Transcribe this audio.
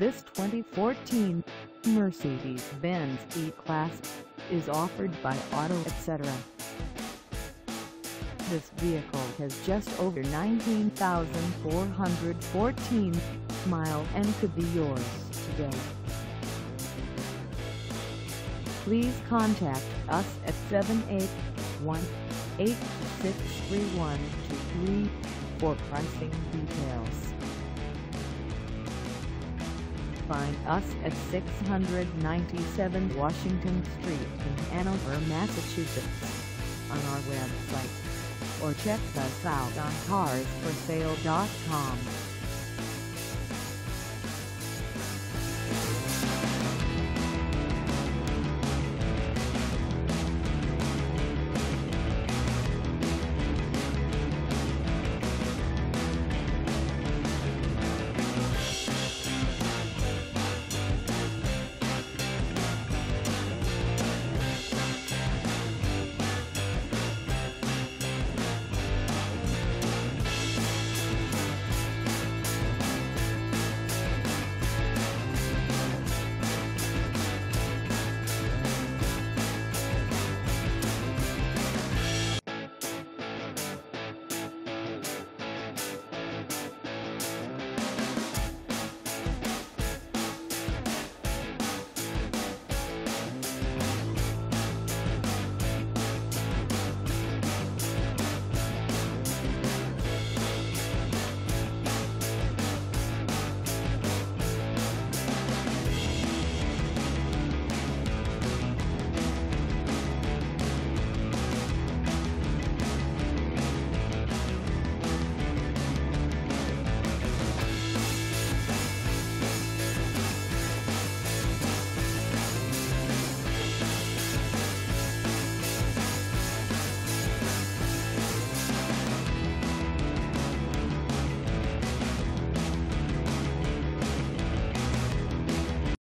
This 2014 Mercedes-Benz E-Class is offered by Auto Etc. This vehicle has just over 19,414 miles and could be yours today. Please contact us at 781-863-123 for pricing details. Find us at 697 Washington Street in Hanover, Massachusetts on our website or check us out on carsforsale.com.